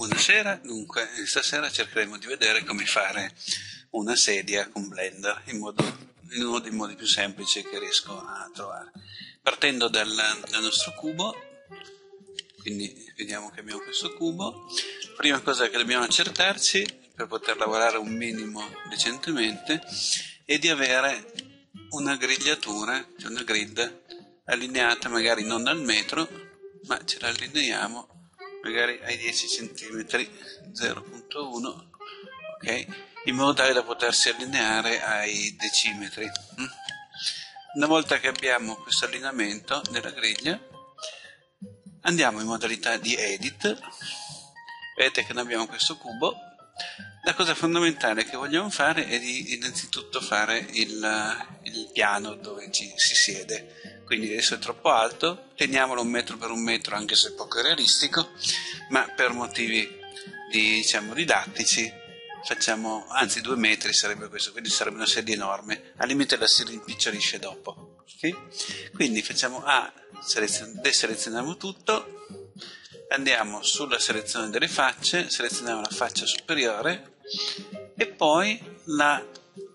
Buonasera, dunque stasera cercheremo di vedere come fare una sedia con Blender in, modo, in uno dei modi più semplici che riesco a trovare. Partendo dal, dal nostro cubo, quindi vediamo che abbiamo questo cubo, prima cosa che dobbiamo accertarci per poter lavorare un minimo decentemente è di avere una grigliatura, cioè una grid allineata magari non al metro, ma ce la allineiamo magari ai 10 cm 0.1 ok? In modo tale da potersi allineare ai decimetri mm? una volta che abbiamo questo allineamento della griglia andiamo in modalità di edit. Vedete che noi abbiamo questo cubo. La cosa fondamentale che vogliamo fare è di innanzitutto fare il, il piano dove ci si siede quindi adesso è troppo alto, teniamolo un metro per un metro anche se poco realistico, ma per motivi di, diciamo, didattici facciamo, anzi due metri sarebbe questo, quindi sarebbe una sedia enorme, al limite la si rimpicciolisce dopo. Okay? Quindi facciamo A, selezion- deselezioniamo tutto, andiamo sulla selezione delle facce, selezioniamo la faccia superiore e poi la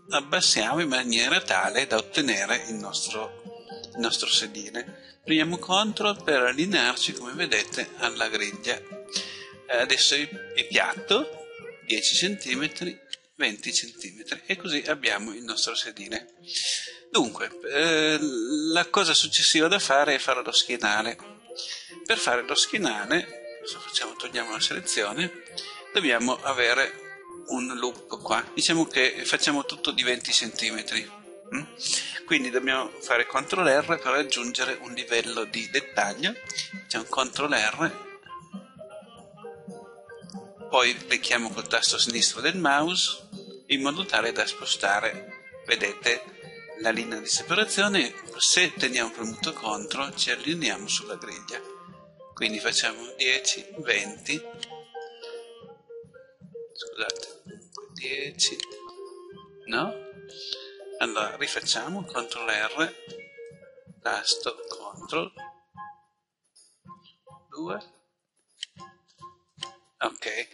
abbassiamo in maniera tale da ottenere il nostro il nostro sedile. Premiamo CTRL per allinearci, come vedete, alla griglia. Eh, adesso è piatto, 10 cm, 20 cm e così abbiamo il nostro sedile. Dunque, eh, la cosa successiva da fare è fare lo schienale. Per fare lo schienale, adesso facciamo, togliamo la selezione, dobbiamo avere un loop qua. Diciamo che facciamo tutto di 20 cm. Quindi dobbiamo fare CTRL R per raggiungere un livello di dettaglio. Facciamo CTRL R. Poi clicchiamo col tasto sinistro del mouse in modo tale da spostare vedete la linea di separazione. Se teniamo premuto CTRL ci allineiamo sulla griglia. Quindi facciamo 10 20 scusate 10 no allora rifacciamo CTRL R tasto CTRL 2 ok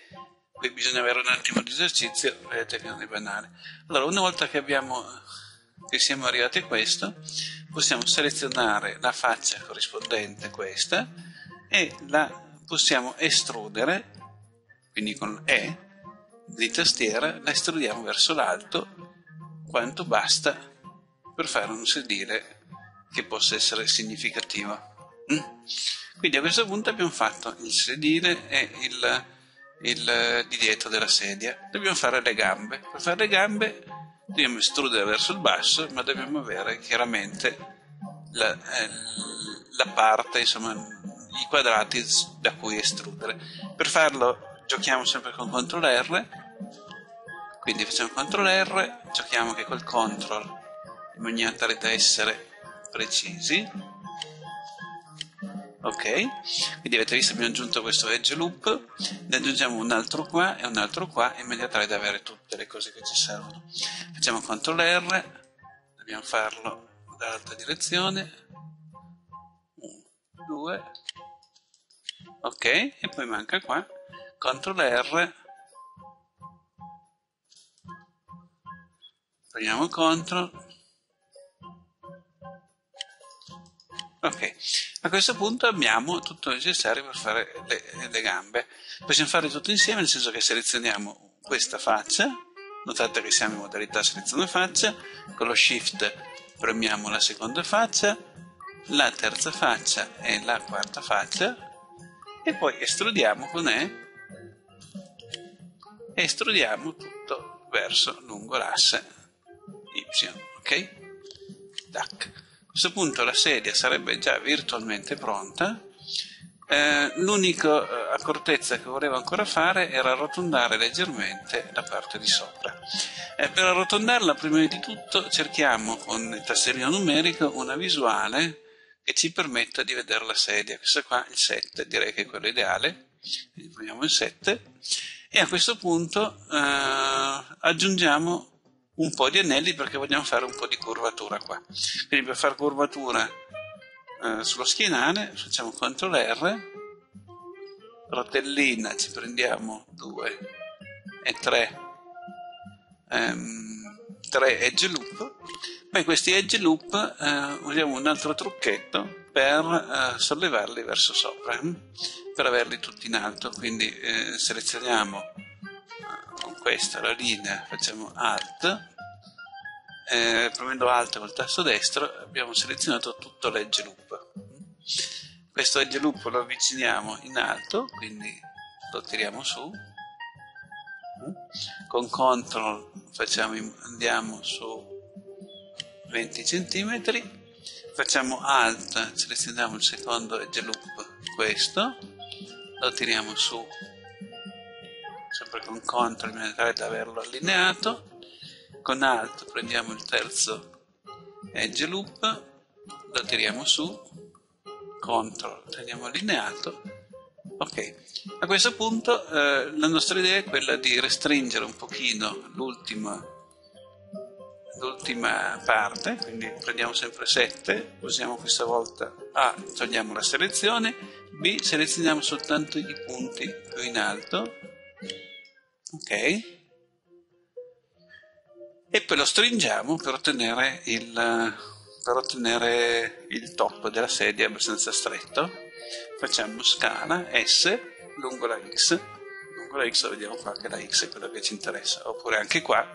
qui bisogna avere un attimo di esercizio vedete che non è banale allora una volta che abbiamo che siamo arrivati a questo possiamo selezionare la faccia corrispondente a questa e la possiamo estrudere quindi con E di tastiera la estrudiamo verso l'alto quanto basta per fare un sedile che possa essere significativo. Mm? Quindi a questo punto abbiamo fatto il sedile e il, il di dietro della sedia. Dobbiamo fare le gambe. Per fare le gambe dobbiamo estrudere verso il basso, ma dobbiamo avere chiaramente la, eh, la parte, insomma, i quadrati da cui estrudere. Per farlo giochiamo sempre con CTRL R quindi facciamo CTRL R giochiamo anche col CTRL in maniera tale da essere precisi. Ok quindi avete visto abbiamo aggiunto questo edge loop ne aggiungiamo un altro qua e un altro qua in maniera tale da avere tutte le cose che ci servono. Facciamo CTRL R dobbiamo farlo dall'altra direzione. 1 2 ok e poi manca qua CTRL R Prendiamo CTRL. Ok, a questo punto abbiamo tutto il necessario per fare le, le gambe. Possiamo fare tutto insieme, nel senso che selezioniamo questa faccia, notate che siamo in modalità selezione faccia, con lo shift premiamo la seconda faccia, la terza faccia e la quarta faccia. E poi estrudiamo con E. Estrudiamo tutto verso lungo l'asse ok? Tac. A questo punto la sedia sarebbe già virtualmente pronta. Eh, l'unica eh, accortezza che volevo ancora fare era arrotondare leggermente la parte di sopra. Eh, per arrotondarla, prima di tutto, cerchiamo con il tastierino numerico una visuale che ci permetta di vedere la sedia. Questo qua, il 7, direi che è quello ideale. Quindi prendiamo il 7 e a questo punto eh, aggiungiamo un po' di anelli perché vogliamo fare un po' di curvatura qua. Quindi per fare curvatura eh, sullo schienale facciamo CTRL R, rotellina ci prendiamo 2 e 3 um, 3 edge loop poi questi edge loop uh, usiamo un altro trucchetto per uh, sollevarli verso sopra hm? per averli tutti in alto quindi eh, selezioniamo con questa la linea facciamo alt eh, premendo alt col tasto destro abbiamo selezionato tutto l'edge loop. Questo edge loop lo avviciniamo in alto quindi lo tiriamo su. Con CTRL facciamo, andiamo su 20 cm facciamo alt selezioniamo il secondo edge loop questo. Lo tiriamo su sempre con CTRL in maniera tale da averlo allineato con Alt prendiamo il terzo edge loop, lo tiriamo su, CTRL, teniamo allineato, ok. A questo punto eh, la nostra idea è quella di restringere un pochino l'ultima l'ultima parte, quindi prendiamo sempre 7, usiamo questa volta A, togliamo la selezione, B, selezioniamo soltanto i punti più in alto, ok, e poi lo stringiamo per ottenere il, per ottenere il top della sedia abbastanza stretto. Facciamo scala S lungo la X, lungo la X vediamo qua che la X è quello che ci interessa, oppure anche qua,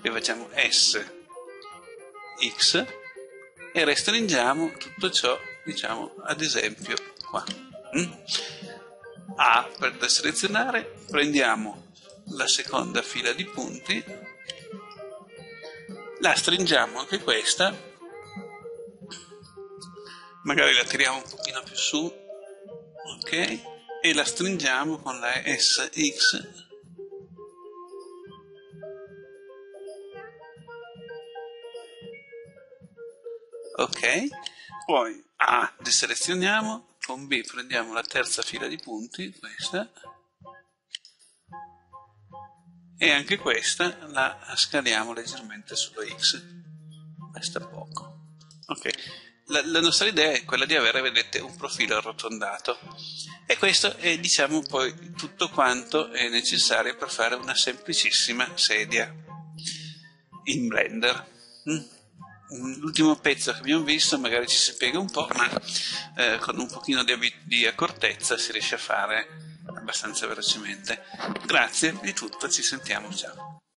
qui facciamo S, X e restringiamo tutto ciò, diciamo ad esempio qua. Mm? A per deselezionare, prendiamo la seconda fila di punti la stringiamo anche questa. Magari la tiriamo un pochino più su. Ok. E la stringiamo con la SX ok. Poi A deselezioniamo. Con B prendiamo la terza fila di punti questa e anche questa la scaliamo leggermente sullo x. Basta poco. Ok. La, la, nostra idea è quella di avere vedete un profilo arrotondato. E questo è diciamo poi tutto quanto è necessario per fare una semplicissima sedia in blender. Mm? l'ultimo pezzo che abbiamo visto magari ci si spiega un po' ma eh, con un pochino di, di accortezza si riesce a fare abbastanza velocemente. Grazie di tutto, ci sentiamo, ciao.